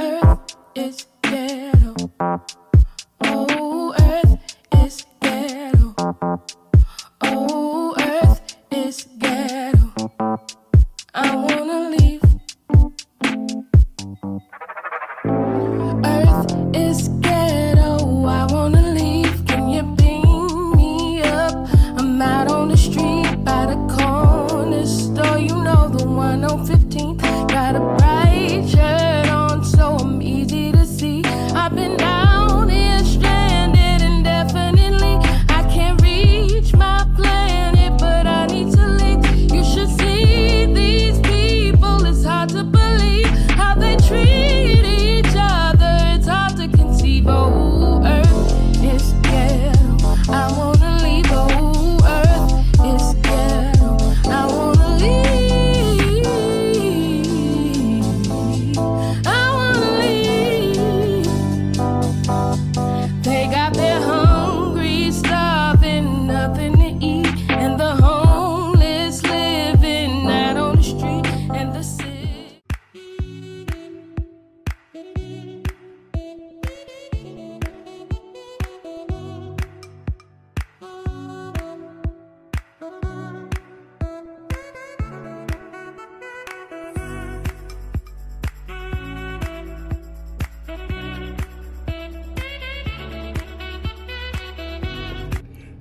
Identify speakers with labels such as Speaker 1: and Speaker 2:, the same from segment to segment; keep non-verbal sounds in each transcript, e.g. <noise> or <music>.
Speaker 1: Earth is ghetto.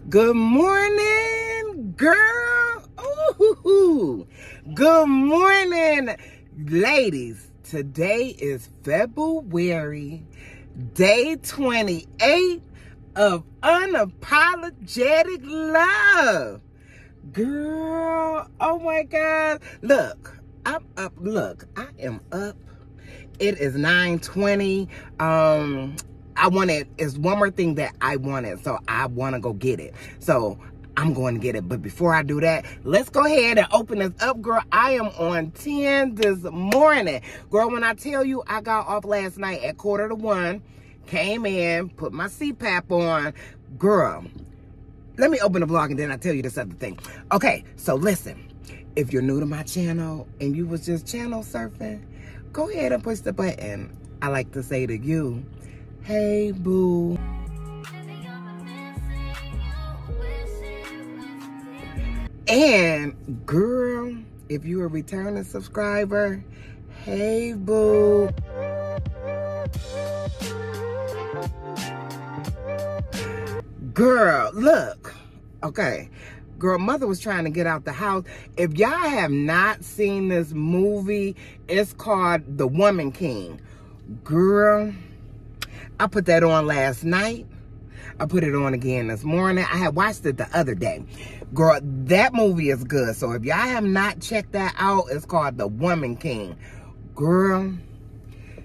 Speaker 2: Good morning, girl. Ooh, good morning, ladies. Today is February, day 28 of unapologetic love. Girl, oh my God. Look, I'm up. Look, I am up. It is 920. Um, I wanted, it's one more thing that I wanted, so I want to go get it. So I'm going to get it. But before I do that, let's go ahead and open this up, girl. I am on 10 this morning. Girl, when I tell you I got off last night at quarter to one, came in, put my CPAP on, girl, let me open the vlog and then I tell you this other thing. Okay, so listen, if you're new to my channel and you was just channel surfing, go ahead and push the button. I like to say to you, hey boo. And girl, if you are a returning subscriber, hey boo. Girl, look. Okay. Girl, mother was trying to get out the house. If y'all have not seen this movie, it's called The Woman King. Girl, I put that on last night. I put it on again this morning. I had watched it the other day. Girl, that movie is good. So if y'all have not checked that out, it's called The Woman King. Girl,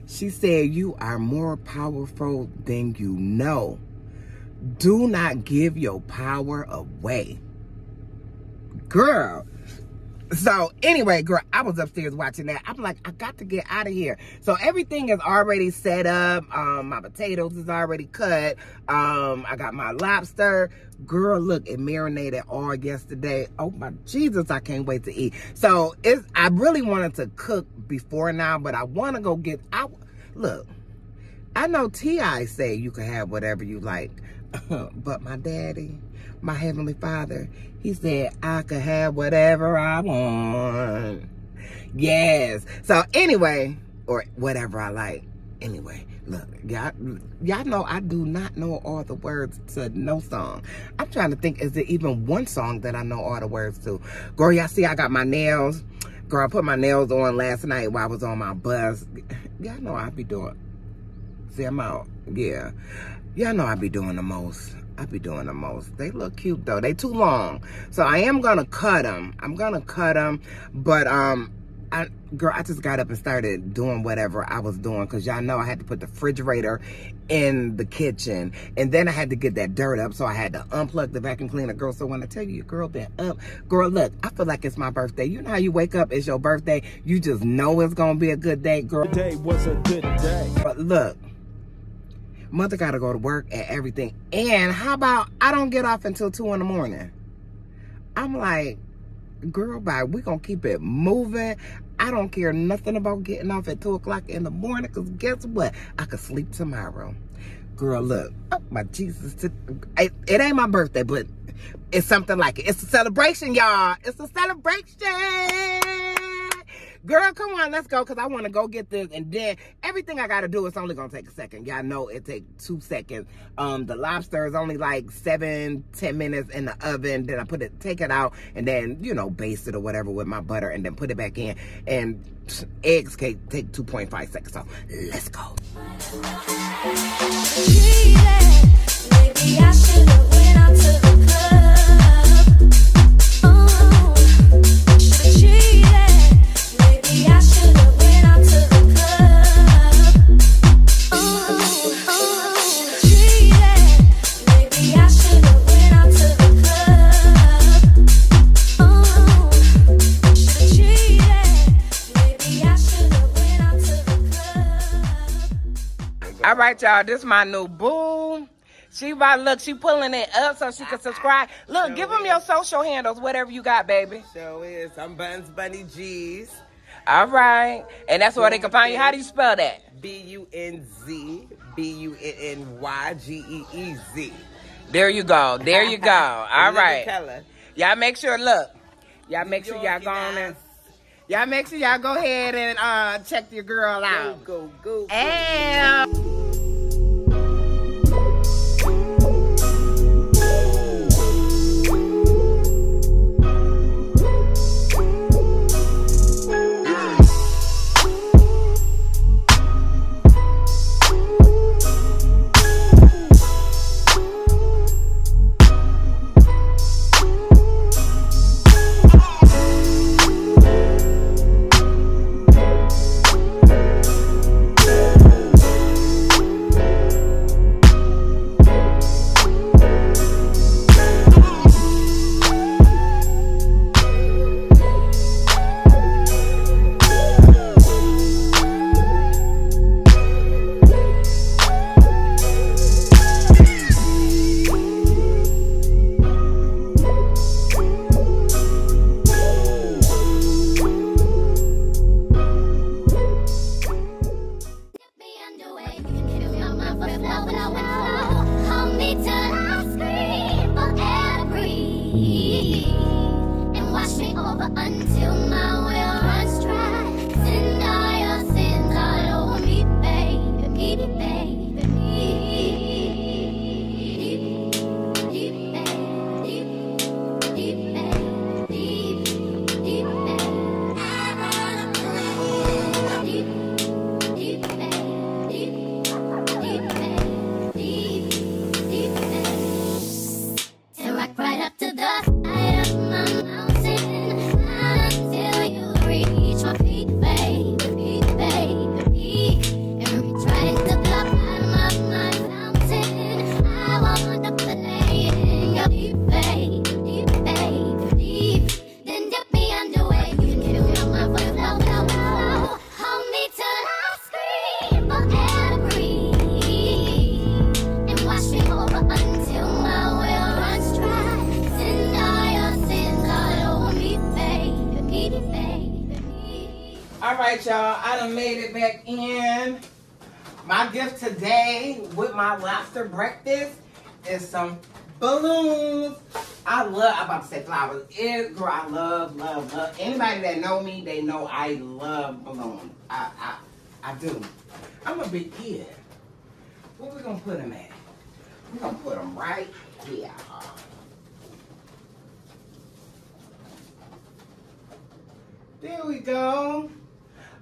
Speaker 2: she said you are more powerful than you know. Do not give your power away. Girl. So anyway, girl, I was upstairs watching that. I'm like, I got to get out of here. So everything is already set up. Um, my potatoes is already cut. Um, I got my lobster. Girl, look, it marinated all yesterday. Oh my Jesus, I can't wait to eat. So it's I really wanted to cook before now, but I want to go get out. look. I know T.I. say you can have whatever you like, <laughs> but my daddy, my heavenly father, he said I could have whatever I want. Yes. So anyway, or whatever I like. Anyway, look, y'all, y'all know I do not know all the words to no song. I'm trying to think, is there even one song that I know all the words to? Girl, y'all see I got my nails. Girl, I put my nails on last night while I was on my bus. Y'all know I be doing See, I'm out. Yeah. Y'all know I be doing the most. I be doing the most. They look cute though. They too long. So I am gonna cut them. I'm gonna cut them. But um, I girl, I just got up and started doing whatever I was doing because y'all know I had to put the refrigerator in the kitchen, and then I had to get that dirt up, so I had to unplug the vacuum cleaner, girl. So when I tell you your girl been up, girl, look, I feel like it's my birthday. You know how you wake up, it's your birthday. You just know it's gonna be a good day, girl.
Speaker 3: Today was a good day.
Speaker 2: But look, mother gotta go to work and everything. And how about I don't get off until two in the morning? I'm like, girl, bye. We gonna keep it moving. I don't care nothing about getting off at 2 o'clock in the morning because guess what? I could sleep tomorrow. Girl, look, oh, my Jesus. It, it ain't my birthday, but it's something like it. It's a celebration, y'all. It's a celebration. Girl, come on, let's go, because I want to go get this. And then everything I got to do, it's only going to take a second. Y'all know it takes two seconds. Um, The lobster is only like seven, ten minutes in the oven. Then I put it, take it out, and then, you know, baste it or whatever with my butter, and then put it back in. And eggs can take 2.5 seconds. So let's go. Maybe I All right, y'all. This is my new boo. She about look, she pulling it up so she can subscribe. Look, show give them your social handles, whatever you got, baby.
Speaker 3: Show is. I'm Bunz BunnyGeez.
Speaker 2: All right. And that's where they can find you. How do you spell that?
Speaker 3: B-U-N-Z. B-U-N-N-Y-G-E-E-Z.
Speaker 2: There you go. There you go. <laughs> All right. Y'all make sure, look. Y'all make sure y'all go on and y'all make sure y'all go ahead and uh check your girl out.
Speaker 3: Go, go, go.
Speaker 2: And breakfast is some balloons. I love, I'm about to say flowers. It, girl, I love, love, love. Anybody that know me, they know I love balloons. I, I, I do. I'm a big kid. Where we gonna put them at? we gonna put them right here. There we go.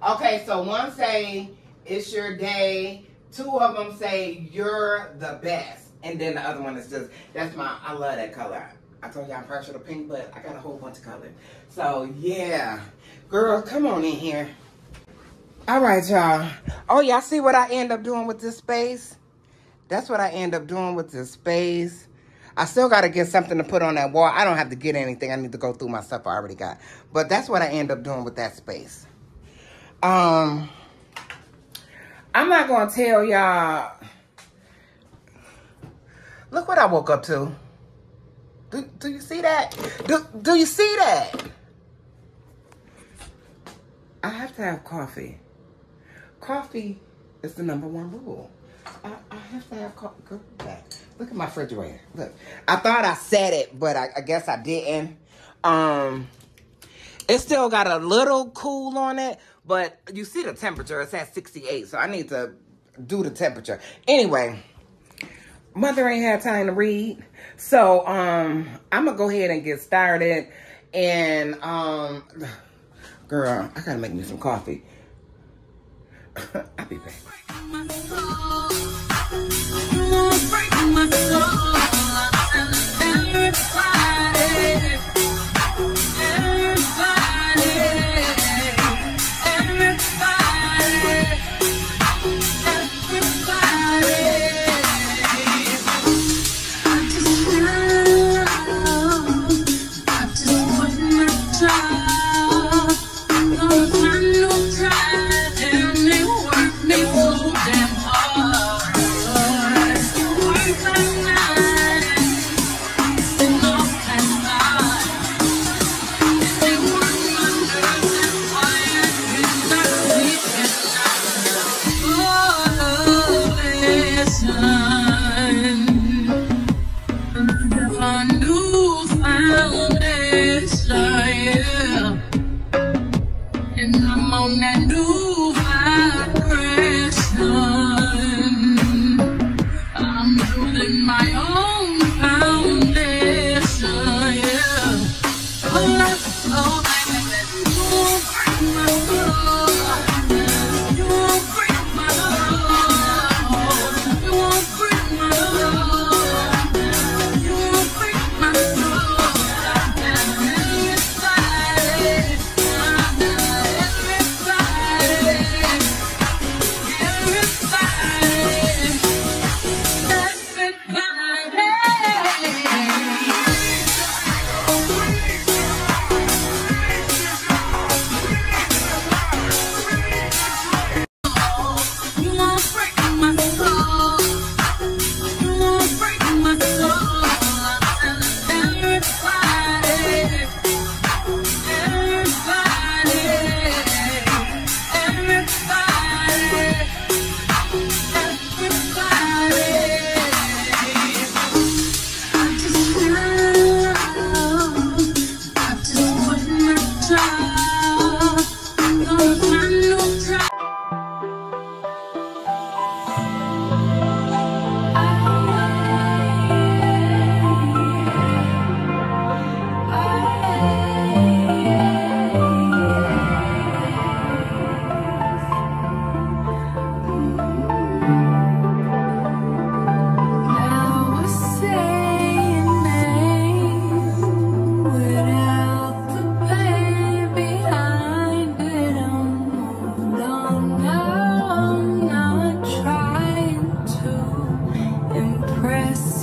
Speaker 2: Okay, so one say it's your day. Two of them say you're the best. And then the other one is just, that's my, I love that color. I told y'all I'm partial to pink, but I got a whole bunch of colors. So yeah, girl, come on in here. All right, y'all. Oh, y'all see what I end up doing with this space? That's what I end up doing with this space. I still got to get something to put on that wall. I don't have to get anything. I need to go through my stuff I already got. But that's what I end up doing with that space. Um, I'm not going to tell y'all. Look what I woke up to. Do, do you see that? Do, do you see that?
Speaker 4: I have to have coffee. Coffee is the number one rule. I, I have to have coffee. Go back. Look at my refrigerator. Look. I thought I said it, but I, I guess I didn't. Um, it still got a little cool on it, but you see the temperature. It's at 68, so I need to do the temperature. Anyway, mother ain't had time to read. So, um, I'm gonna go ahead and get started. And, um, <sighs> girl, I gotta make me some coffee. <laughs> I'll be back.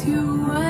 Speaker 1: You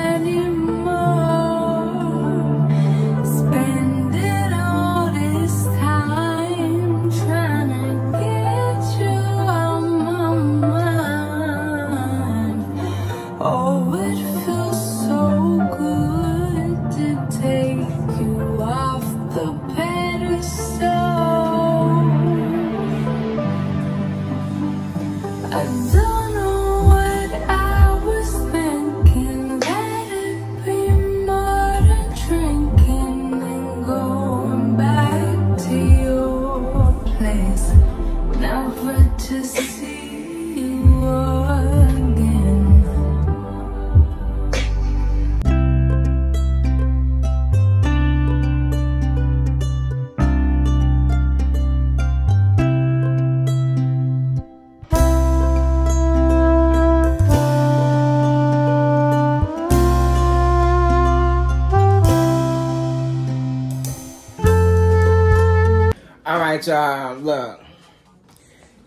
Speaker 4: y'all. Look,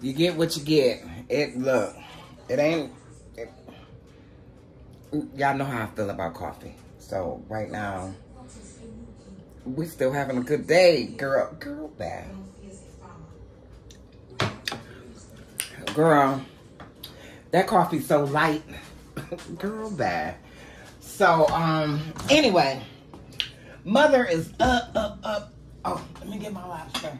Speaker 4: you get what you get. It look, it ain't. Y'all know how I feel about coffee. So right now, we still having a good day, girl. Girl, bad. Girl, that coffee's so light. <laughs> girl, bad. So um, anyway, mother is up, up, up. Oh, let me get my lobster.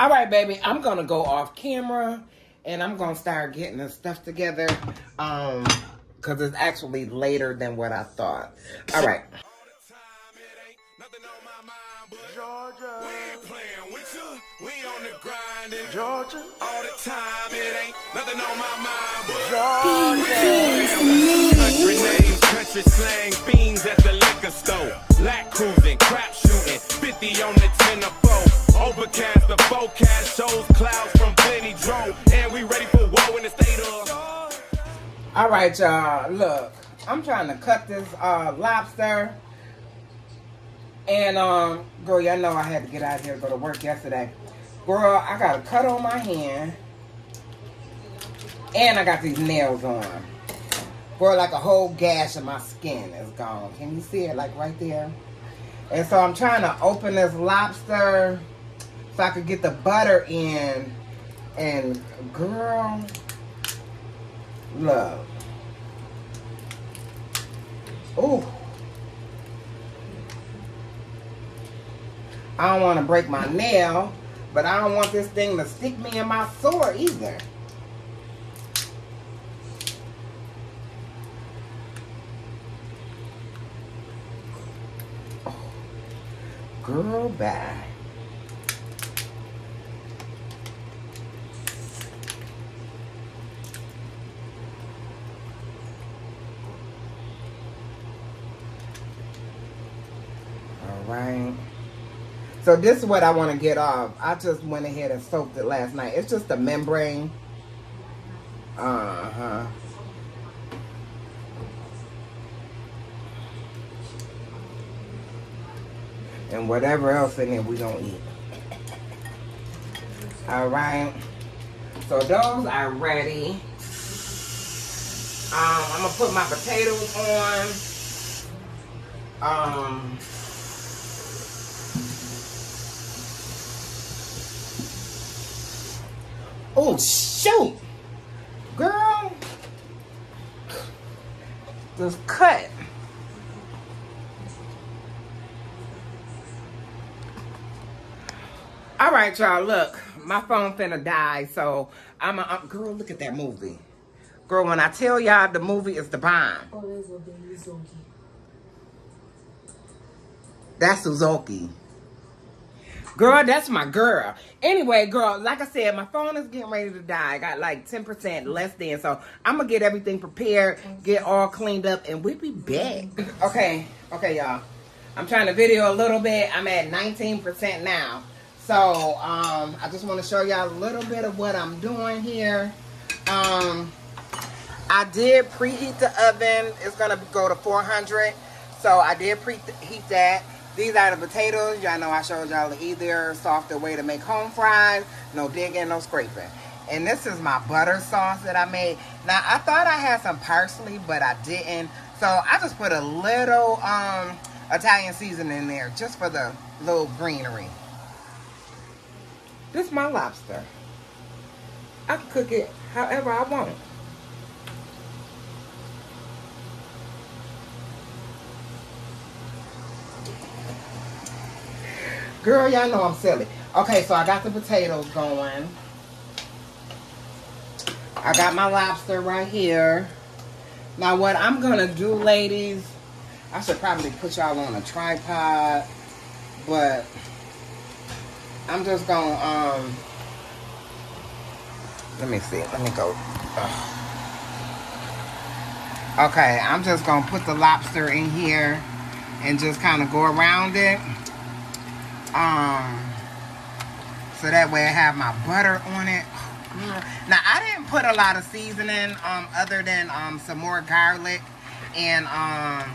Speaker 2: All right, baby, I'm gonna go off camera and I'm gonna start getting the stuff together. Um, cause it's actually later than what I thought. All right.
Speaker 5: Georgia. We ain't playing with. We on the grind in Georgia. All the time, it ain't nothing on my mind but country names, country slang, beans at the liquor store. Lack cruising, crap shooting, 50 on the 10 or 4. Overcast, the forecast shows clouds from plenty drone. And we ready for war in the state of.
Speaker 2: All right, y'all. Look, I'm trying to cut this uh, lobster. And, um, girl, y'all know I had to get out here to go to work yesterday. Girl, I got a cut on my hand. And I got these nails on. Girl, like a whole gash in my skin is gone. Can you see it, like, right there? And so I'm trying to open this lobster so I could get the butter in. And, girl, love. Ooh. I don't want to break my nail, but I don't want this thing to stick me in my sore either. Girl, bye. All right. So this is what I want to get off. I just went ahead and soaked it last night. It's just a membrane. Uh-huh. And whatever else in it, we don't eat. All right. So those are ready. Um, I'm gonna put my potatoes on. Um, Oh, shoot. Girl. Just cut. All right, y'all. Look, my phone finna die, so I'm a uh, girl. Look at that movie, girl. When I tell y'all the movie is the bomb, that's Suzuki. Girl, that's my girl. Anyway, girl, like I said, my phone is getting ready to die. I got like 10% less than. So I'm going to get everything prepared, get all cleaned up, and we'll be back. Okay, okay, y'all. I'm trying to video a little bit. I'm at 19% now. So um, I just want to show y'all a little bit of what I'm doing here. Um, I did preheat the oven. It's going to go to 400. So I did preheat that. These are the potatoes. Y'all know I showed y'all the easier, softer way to make home fries. No digging, no scraping. And this is my butter sauce that I made. Now, I thought I had some parsley, but I didn't. So I just put a little um, Italian seasoning in there just for the little greenery. This is my lobster. I can cook it however I want. Girl, y'all know I'm silly. Okay, so I got the potatoes going. I got my lobster right here. Now what I'm gonna do, ladies, I should probably put y'all on a tripod, but I'm just gonna um let me see, let me go. Ugh. Okay, I'm just gonna put the lobster in here and just kind of go around it. Um, so that way I have my butter on it. Now I didn't put a lot of seasoning, um, other than um some more garlic and um.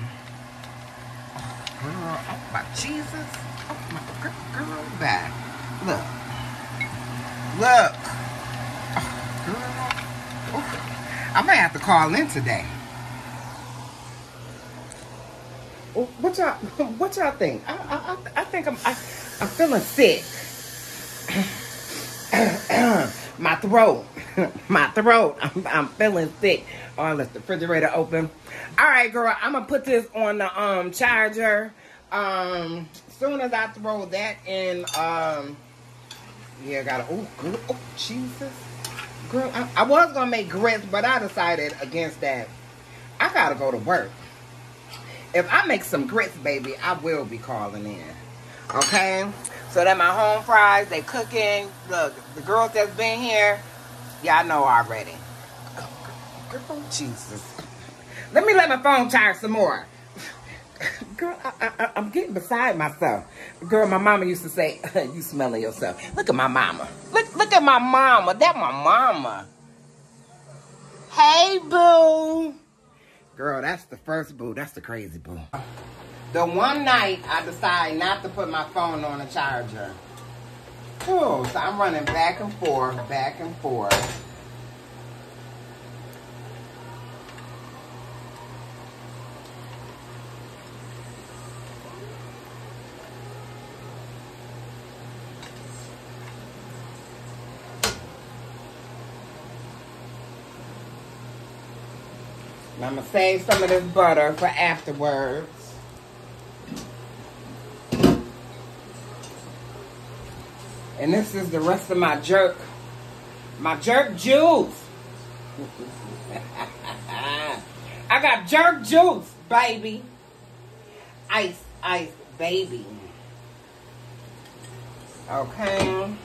Speaker 2: Girl, oh my Jesus! Oh my girl, girl back. Look, look, oh, girl. Oh, I might have to call in today. Oh, What y'all, <laughs> what y'all think? I, I, I- I think I'm, I, I'm feeling sick. <clears throat> my throat, <laughs> my throat. I'm, I'm feeling sick. Oh, let the refrigerator open. All right, girl. I'm gonna put this on the um charger. Um, soon as I throw that in, um, Yeah, I got to, oh, oh, Jesus. Girl, I, I was going to make grits, but I decided against that. I got to go to work. If I make some grits, baby, I will be calling in. Okay? So that my home fries, they cooking. Look, the girls that's been here, y'all know already. Girl, Jesus. Let me let my phone charge some more. Girl, I, I'm getting beside myself. Girl, my mama used to say, <laughs> you smelling yourself. Look at my mama. Look, look at my mama. That my mama. Hey, boo. Girl, that's the first boo. That's the crazy boo. The one night I decided not to put my phone on a charger. Cool. So I'm running back and forth, back and forth. And I'm going to save some of this butter for afterwards. And this is the rest of my jerk, my jerk juice. <laughs> I got jerk juice, baby. Ice, ice, baby. Okay.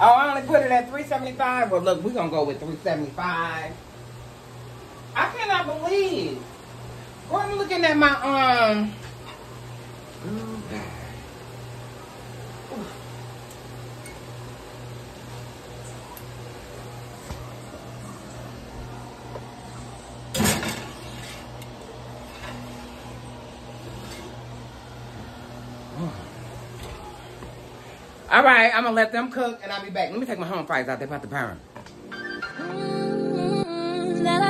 Speaker 2: Oh, I only put it at 375. Well, look, we're going to go with 375. I cannot believe. Gordon looking at my, um... All right, I'm gonna let them cook and I'll be back. Let me take my home fries out. They're about to burn.
Speaker 6: Mm, that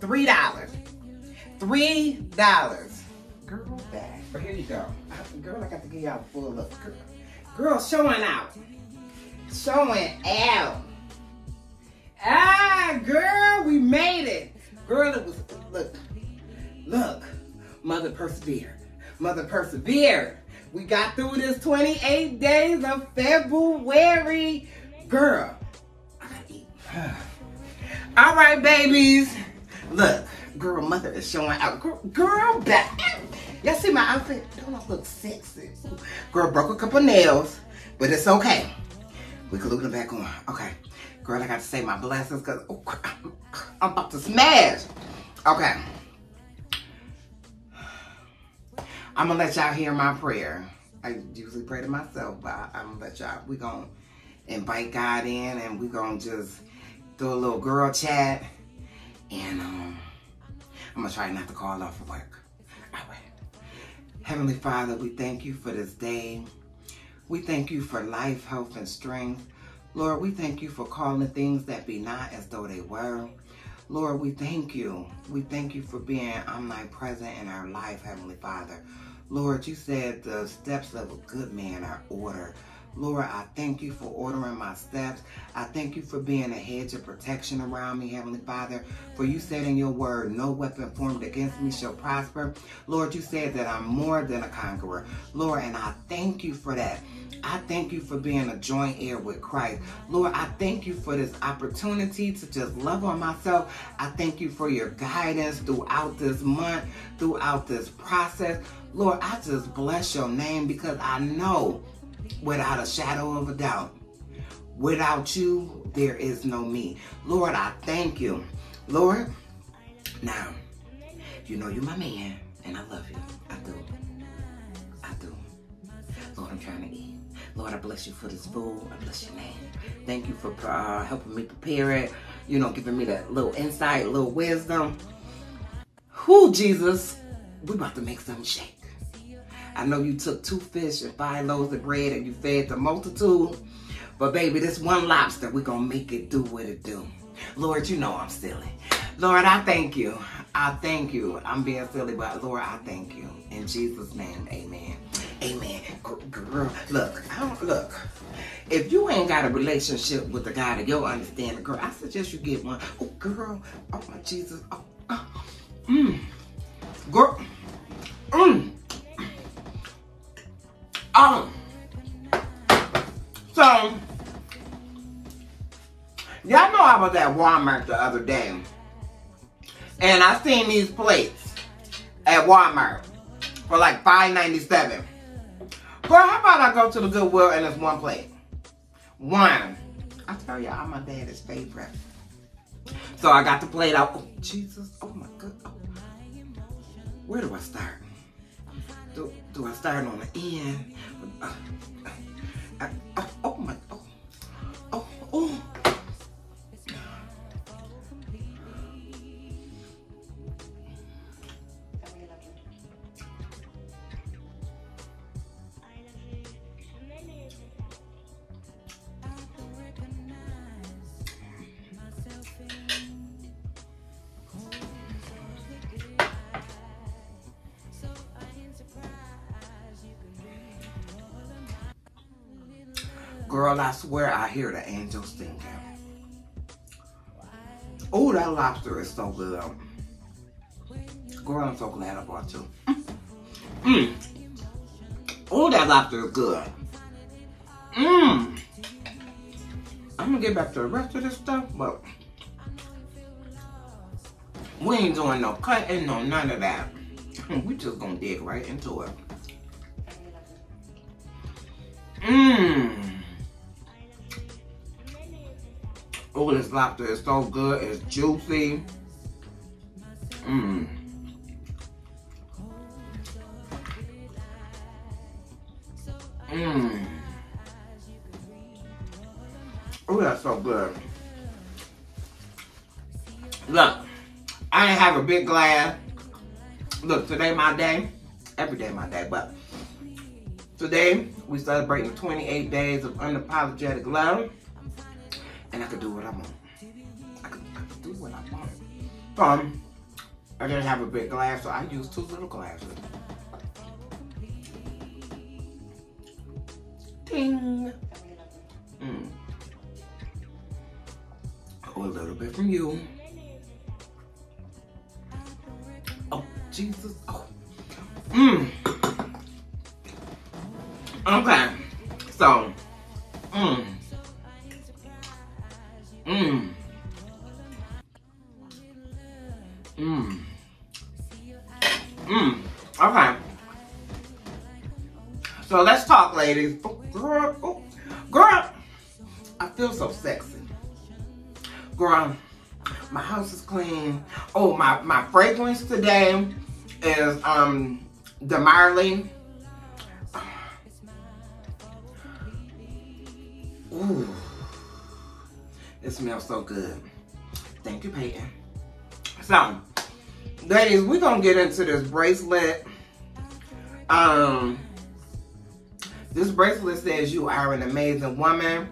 Speaker 2: three dollars. Three dollars. Girl, back. But here you go. Girl, I got to give y'all a full look. Girl, girl, showing out. Showing out. Ah, girl, we made it. Girl, it was, look, look, mother persevered. Mother persevered. We got through this 28 days of February. Girl, I gotta eat. <sighs> All right, babies. Look, girl, mother is showing out. Girl, girl back. Y'all see my outfit? Don't I look sexy? Girl, broke a couple nails, but it's okay. We can glue them back on. Okay. Girl, I got to say my blessings because oh, I'm about to smash. Okay. I'm gonna let y'all hear my prayer. I usually pray to myself, but I, am gonna let y'all. We gonna invite God in, and we gonna just do a little girl chat, and um, I'm gonna try not to call off of work. All right. Heavenly Father, we thank you for this day. We thank you for life, health, and strength. Lord, we thank you for calling things that be not as though they were. Lord, we thank you. We thank you for being omnipresent in our life, Heavenly Father. Lord, you said the steps of a good man are ordered. Lord, I thank you for ordering my steps. I thank you for being a hedge of protection around me, Heavenly Father. For you said in your word, no weapon formed against me shall prosper. Lord, you said that I'm more than a conqueror. Lord, and I thank you for that. I thank you for being a joint heir with Christ. Lord, I thank you for this opportunity to just love on myself. I thank you for your guidance throughout this month, throughout this process. Lord, I just bless your name because I know without a shadow of a doubt. Without you, there is no me. Lord, I thank you. Lord, now, you know you're my man, and I love you. I do. I do. Lord, I'm trying to eat. Lord, I bless you for this food. I bless your name. Thank you for uh, helping me prepare it. You know, giving me that little insight, little wisdom. Who, Jesus, we about to make something shake. I know you took two fish and five loaves of bread and you fed the multitude. But baby, this one lobster, we're going to make it do what it do. Lord, you know I'm silly. Lord, I thank you. I thank you. I'm being silly, but Lord, I thank you. In Jesus' name, amen. Amen. Girl, look, I don't, look. If you ain't got a relationship with the guy that you'll understand, girl, I suggest you get one. Oh, girl. Oh, my Jesus. Oh, oh. Mm. Girl. Mm. Um. So, y'all know I was at Walmart the other day. And I seen these plates at Walmart for like $5.97. Girl, how about I go to the Goodwill and it's one plate? One. I tell y'all, I'm my daddy's favorite. So I got the plate out. Oh, Jesus. Oh, my God. Oh. Where do I start? Do, do I start on the end? Uh, uh, uh, oh, my. Girl, I swear I hear the angels singing. Oh, that lobster is so good. Girl, I'm so glad I bought you. <laughs> Oh, that lobster is good. Mmm. I'm gonna get back to the rest of this stuff, but we ain't doing no cutting, no none of that. <laughs> We just gonna dig right into it. Lobster is so good. It's juicy. Mmm. Mmm. Oh, that's so good. Look, I ain't have a big glass. Look, today my day. Every day my day, but today we celebrating 28 days of unapologetic love and I could do what I want. Um, I didn't have a big glass, so I used two little glasses. Ding. Mm. Oh, a little bit from you. Oh, Jesus. Oh. Mmm. Okay. So, ladies. Girl, oh, girl, I feel so sexy. Girl, my house is clean. Oh, my, my fragrance today is um the Marley. Ooh. It smells so good. Thank you, Peyton. So, ladies, we're gonna get into this bracelet. Um, this bracelet says you are an amazing woman.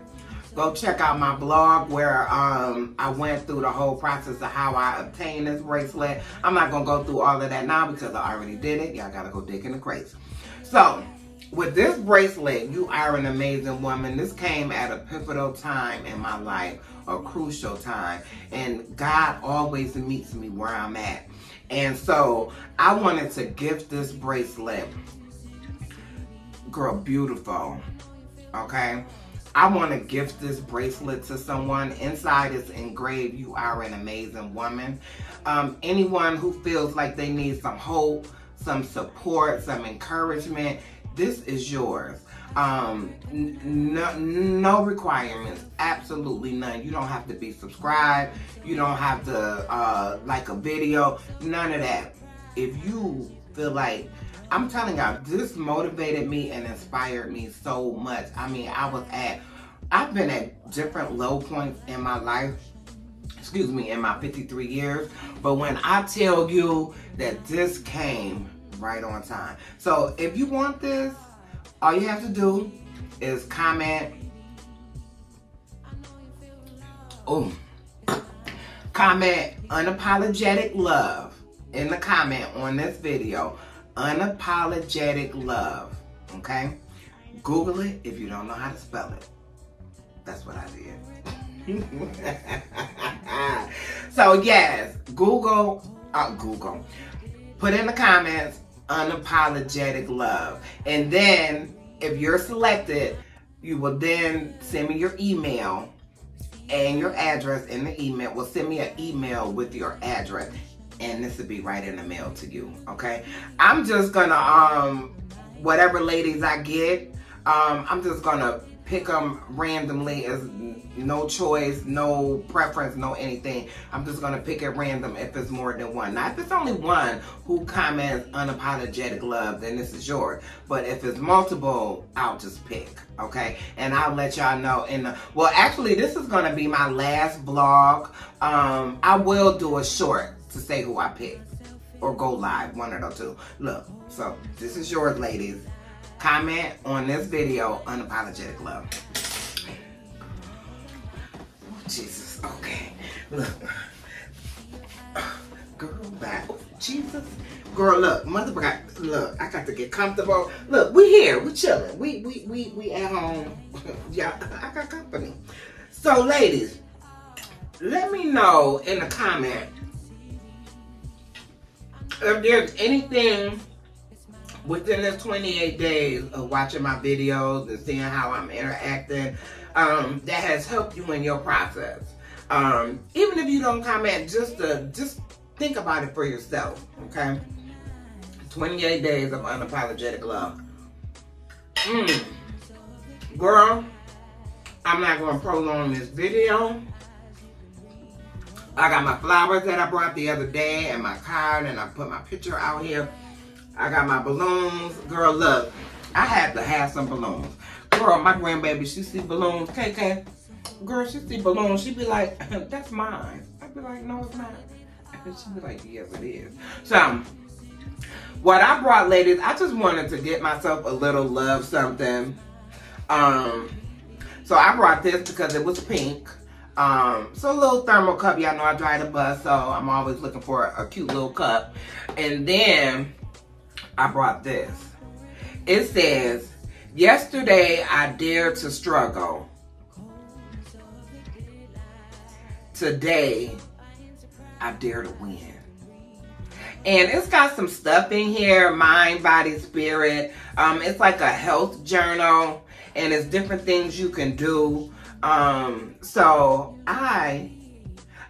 Speaker 2: Go check out my blog where um, I went through the whole process of how I obtained this bracelet. I'm not gonna go through all of that now because I already did it. Y'all gotta go dig in the crates. So, with this bracelet, you are an amazing woman. This came at a pivotal time in my life, a crucial time. And God always meets me where I'm at. And so I wanted to gift this bracelet. Girl, beautiful. Okay? I want to gift this bracelet to someone. Inside is engraved, you are an amazing woman. Um, anyone who feels like they need some hope, some support, some encouragement, this is yours. Um, no, no requirements, absolutely none. You don't have to be subscribed. You don't have to uh, like a video. None of that. If you feel like I'm telling y'all, this motivated me and inspired me so much. I mean, I was at, I've been at different low points in my life, excuse me, in my 53 years. But when I tell you that this came right on time. So if you want this, all you have to do is comment. Oh, comment unapologetic love in the comment on this video unapologetic love. Okay? Google it if you don't know how to spell it. That's what I did. <laughs> so yes, Google, uh, Google. Put in the comments unapologetic love. And then if you're selected, you will then send me your email and your address in the email. Well, send me an email with your address and this will be right in the mail to you. Okay. I'm just gonna um whatever ladies I get, um, I'm just gonna pick them randomly as no choice, no preference, no anything. I'm just gonna pick it random if it's more than one. Now, if it's only one who comments unapologetic love, then this is yours. But if it's multiple, I'll just pick, okay? And I'll let y'all know in the, well, actually, this is gonna be my last vlog. Um, I will do a short to say who I picked or go live, one of the two. Look, so this is yours, ladies. Comment on this video, unapologetic love. Oh, Jesus, okay. Look. Girl, back. Oh, Jesus. Girl, look, mother got, look, I got to get comfortable. Look, we here, we chilling. We, we, we, we at home. <laughs> yeah, I got company. So, ladies, let me know in the comment if there's anything within this 28 days of watching my videos and seeing how I'm interacting um, that has helped you in your process. Um, even if you don't comment, just to, just think about it for yourself, okay? 28 days of unapologetic love. Mm. Girl, I'm not going to prolong this video. I got my flowers that I brought the other day and my card and I put my picture out here. I got my balloons. Girl, look, I had to have some balloons. Girl, my grandbaby, she see balloons. KK, girl, she see balloons. She be like, <laughs> that's mine. I be like, no, it's not. And she be like, yes, it is. So, what I brought, ladies, I just wanted to get myself a little love something. Um, so I brought this because it was pink. Um, so a little thermal cup. Y'all know I drive the bus, so I'm always looking for a, cute little cup. And then I brought this. It says, yesterday I dared to struggle. Today I dare to win. And it's got some stuff in here, mind, body, spirit. Um, it's like a health journal and it's different things you can do. Um, so I,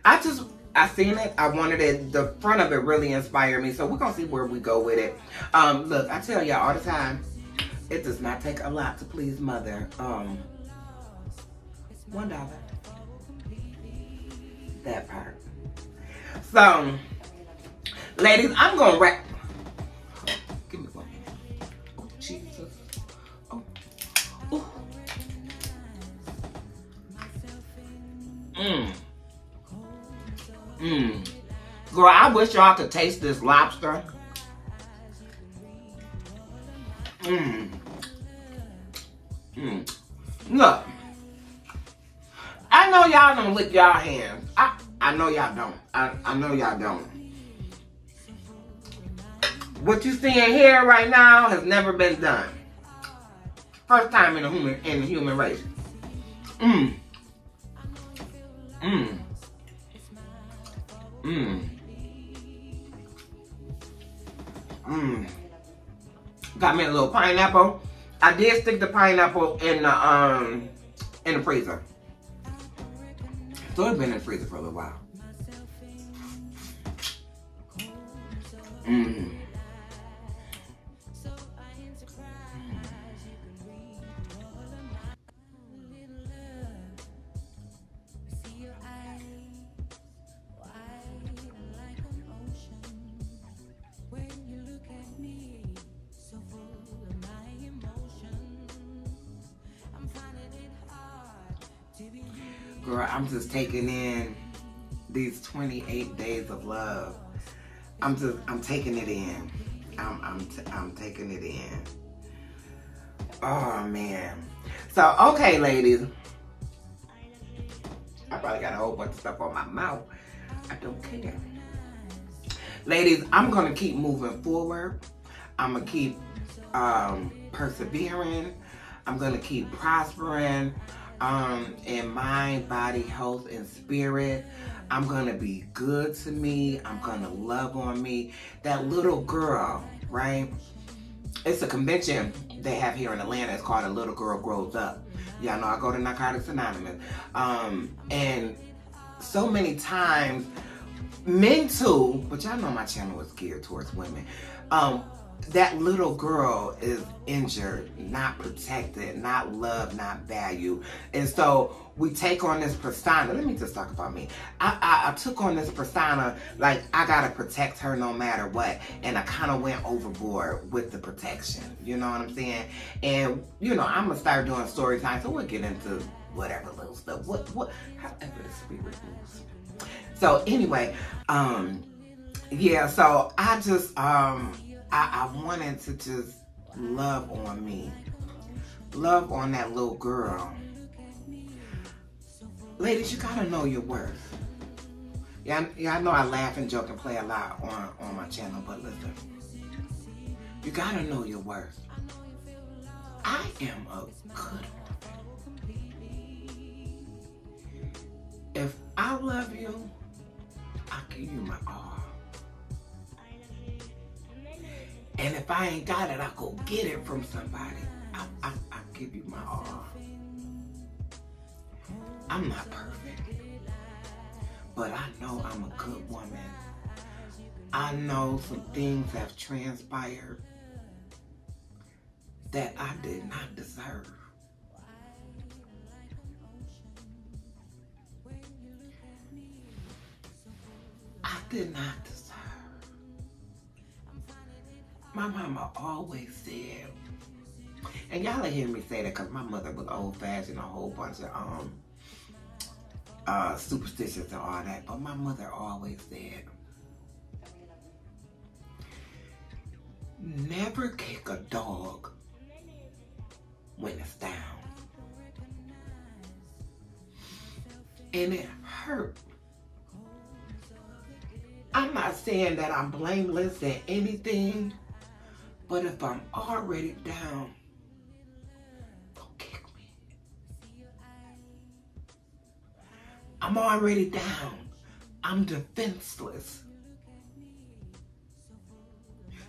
Speaker 2: I just, I seen it. I wanted it. The front of it really inspired me. So we're going to see where we go with it. Um, look, I tell y'all all the time, it does not take a lot to please mother. Um, one dollar. That part. So, ladies, I'm going to wrap. Mmm. Mmm. Girl, I wish y'all could taste this lobster. Mmm. Mmm. Look. I know y'all don't lick y'all hands. I, I know y'all don't. I, I know y'all don't. What you seeing here right now has never been done. First time in the human in the human race. Mmm. Mmm. Mmm. Mmm. Got me a little pineapple. I did stick the pineapple in the um in the freezer. So it's been in the freezer for a little while. Mmm. Just taking in these 28 days of love. I'm just, I'm taking it in. I'm, I'm, t- I'm taking it in. Oh man. So okay, ladies. I probably got a whole bunch of stuff on my mouth. I don't care. Ladies, I'm gonna keep moving forward. I'm gonna keep um, persevering. I'm gonna keep prospering um, in mind, body, health, and spirit. I'm gonna be good to me. I'm gonna love on me. That little girl, right? It's a convention they have here in Atlanta. It's called A Little Girl Grows Up. Y'all know I go to Narcotics Anonymous. Um, and so many times, men too, but y'all know my channel is geared towards women. Um, that little girl is injured, not protected, not loved, not valued. And so we take on this persona. Let me just talk about me. I, I, I took on this persona like I gotta protect her no matter what. And I kind of went overboard with the protection. You know what I'm saying? And, you know, I'm gonna start doing story time. So we'll get into whatever little stuff. What, what, however the spirit moves. So anyway, um, yeah, so I just, um, I, I wanted to just love on me. Love on that little girl. Ladies, you gotta know your worth. Yeah, yeah, I know I laugh and joke and play a lot on, on my channel, but listen. You gotta know your worth. I am a good woman. If I love you, I'll give you my all. If I ain't got it, I'll go get it from somebody. I, I, I'll give you my all. I'm not perfect, but I know I'm a good woman. I know some things have transpired that I did not deserve. I did not deserve. My mama always said, and y'all hear me say that because my mother was old fashioned, a whole bunch of um uh superstitions and all that. But my mother always said, never kick a dog when it's down. And it hurt. I'm not saying that I'm blameless in anything, but if I'm already down, don't kick me. I'm already down. I'm defenseless.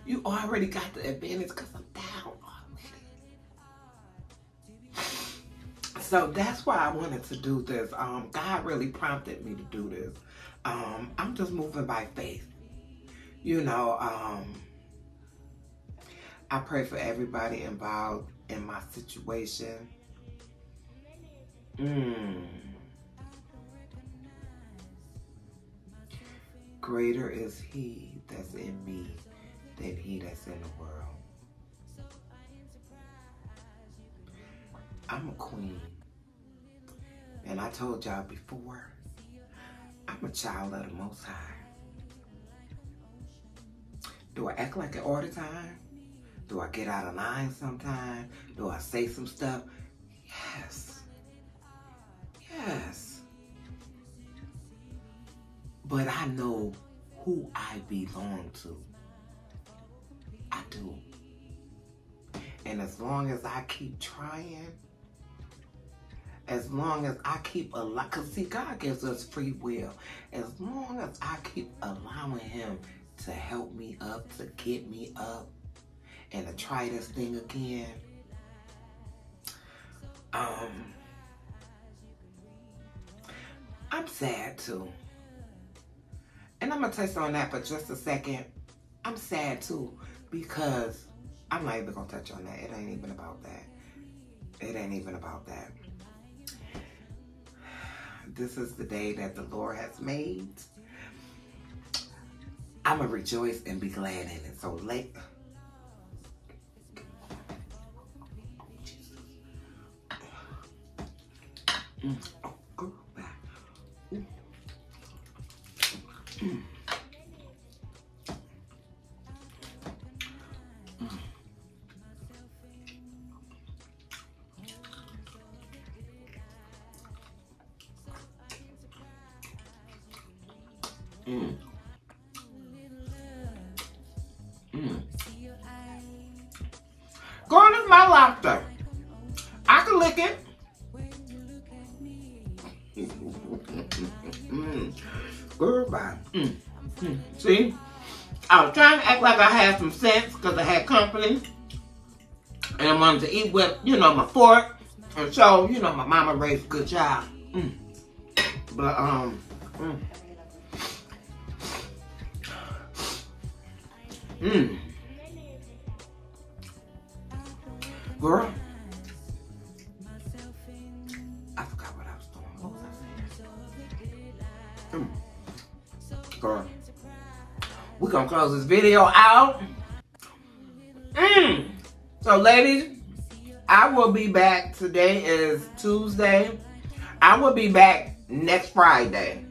Speaker 2: You already got the advantage because I'm down already. So that's why I wanted to do this. Um, God really prompted me to do this. Um, I'm just moving by faith. You know, um, I pray for everybody involved in my situation. Mm. Greater is he that's in me than he that's in the world. I'm a queen. And I told y'all before, I'm a child of the Most High. Do I act like it all the time? Do I get out of line sometimes? Do I say some stuff? Yes. Yes. But I know who I belong to. I do. And as long as I keep trying, as long as I keep allowing, because see, God gives us free will. As long as I keep allowing Him to help me up, to get me up, and to try this thing again, um, I'm sad too. And I'm to touch on that for just a second. I'm sad too because I'm not even to touch on that. It ain't even about that. It ain't even about that. This is the day that the Lord has made. I'm to rejoice and be glad in it. So late. Mm. I had some sense because I had company. And I wanted to eat with, you know, my fork. And so, you know, my mama raised a good child. Mm. But, um, mm. Mmm. Girl. I forgot what I was doing. What was I saying? Mm. Girl. We're gonna close this video out. Mmm. So ladies, I will be back. Today is Tuesday. I will be back next Friday.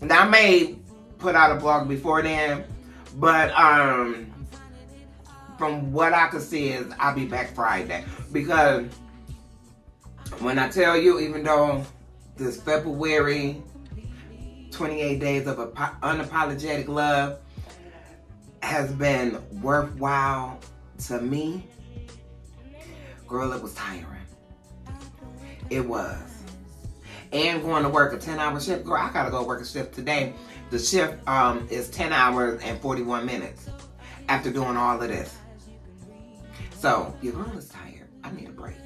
Speaker 2: And I may put out a blog before then. But um, from what I could see is I'll be back Friday because when I tell you, even though this February 28 days of unapologetic love has been worthwhile to me, girl, it was tiring. It was. And going to work a 10 hour shift. Girl, I gotta go work a shift today the shift um, is 10 hours and 41 minutes after doing all of this. So, your girl is tired. I need a break.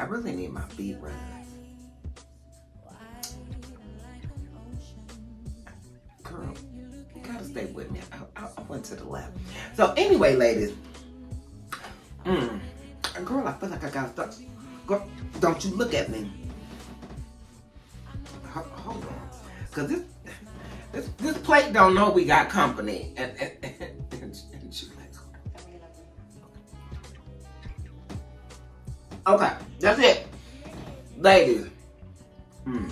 Speaker 2: I really need my feet rest. Girl, you gotta stay with me. I, I, I went to the left. So, anyway, ladies. Mm, girl, I feel like I got stuck. Girl, don't you look at me. Hold on. Because this this, this plate don't know we got company. And, and, <laughs> and, like, okay, that's it. Ladies. Hmm.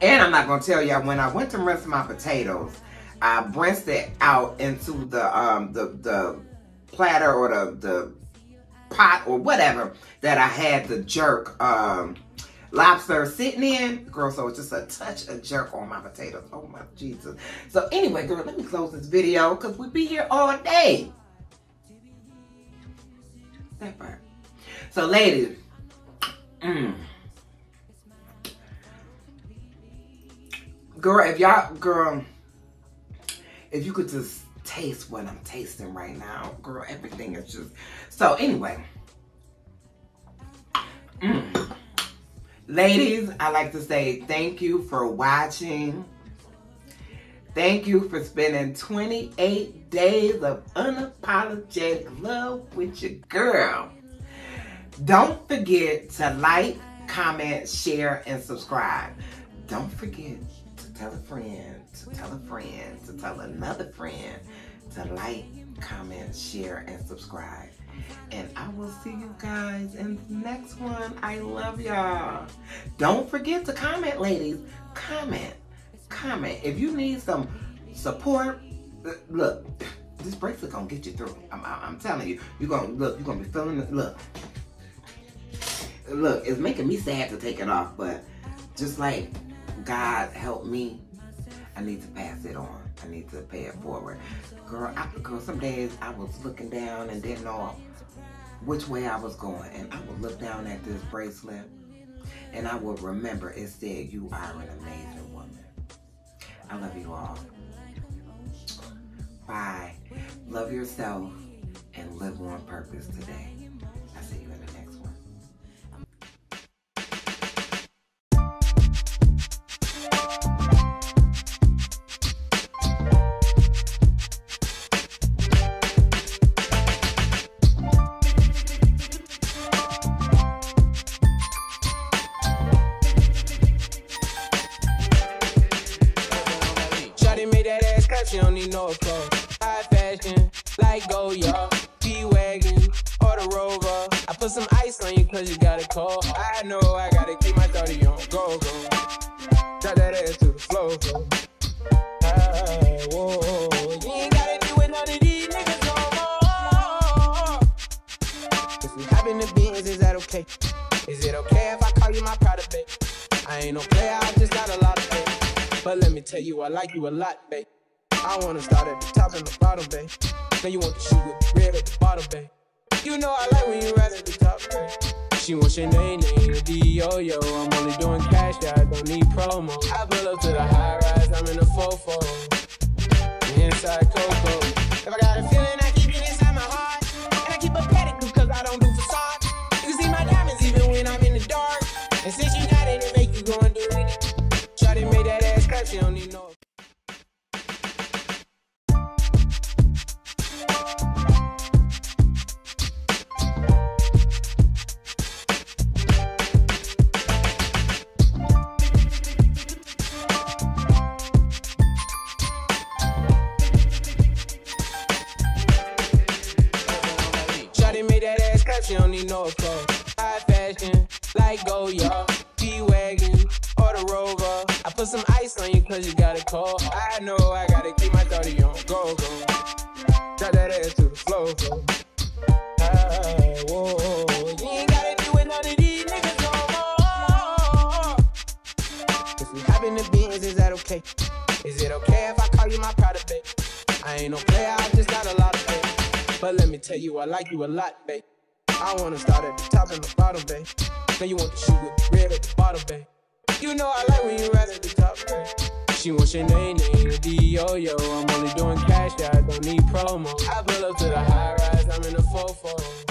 Speaker 2: And I'm not gonna tell y'all when I went to rinse my potatoes, I rinsed it out into the um the the platter or the the pot or whatever that I had the jerk um, lobster sitting in. Girl, so it's just a touch of jerk on my potatoes. Oh my Jesus. So anyway, girl, let me close this video because we'll be here all day. That part. So ladies, mm, girl, if y'all, girl, if you could just taste what I'm tasting right now. Girl, everything is just... So anyway. Mm. Ladies, I like to say thank you for watching. Thank you for spending 28 days of unapologetic love with your girl. Don't forget to like, comment, share, and subscribe. Don't forget tell a friend, to tell a friend, to tell another friend to like, comment, share, and subscribe. And I will see you guys in the next one. I love y'all. Don't forget to comment, ladies. Comment. Comment. If you need some support, uh, look, this bracelet gonna get you through. I'm, I'm telling you. You're gonna look. You're gonna be feeling it. Look, look. It's making me sad to take it off, but just like God help me, I need to pass it on. I need to pay it forward. Girl, I, girl, some days I was looking down and didn't know which way I was going. And I would look down at this bracelet and I would remember it said, you are an amazing woman. I love you all. Bye. Love yourself and live on purpose today.
Speaker 7: Tell you, I like you a lot, babe. I wanna start at the top and the bottom, babe. Then you want the shoe with red at the bottom, babe. You know I like when you ride at the top, babe. She wants your name, name, the D-O, yo. I'm only doing cash, yeah, I don't need promo. I pull up to the high rise, I'm in the fofo. Inside Coco. If I got a feeling, I keep it inside my heart. And I keep a pedicure cause I don't do facade. You can see my diamonds even when I'm in the dark. And since you she don't need no. She don't need no applause. High fashion, like Goya, G-Wagon, or the Rover. I put some ice on you cause you got a call. I know I gotta keep my 30 on go, go. Drop that ass to the floor. Ah, whoa, you ain't gotta none of these niggas no more. If we hop in the beans, is that okay? Is it okay if I call you my pride babe? I ain't no player, I just got a lot of faith. But let me tell you, I like you a lot, babe. I wanna start at the top and the bottom, babe. Now you want the shoe with the red at the bottom, babe. You know I like when you ride at the top. She wants your name, name, the D-O, yo. I'm only doing cash, I don't need promo. I pull up to the high rise, I'm in the fofo.